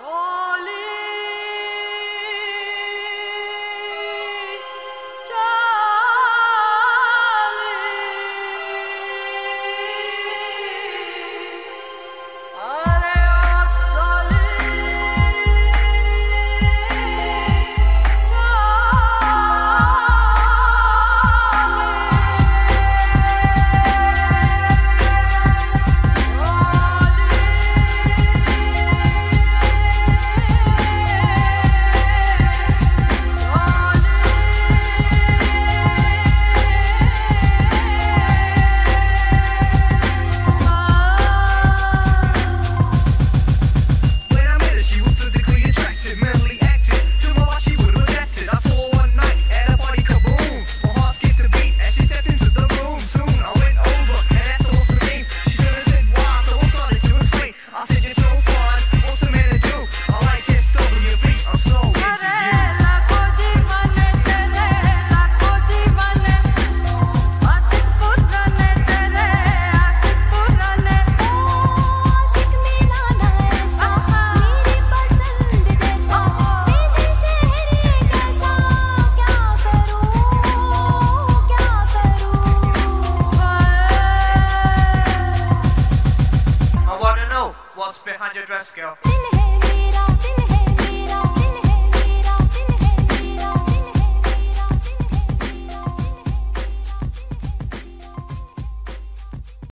When what's behind your dress, girl?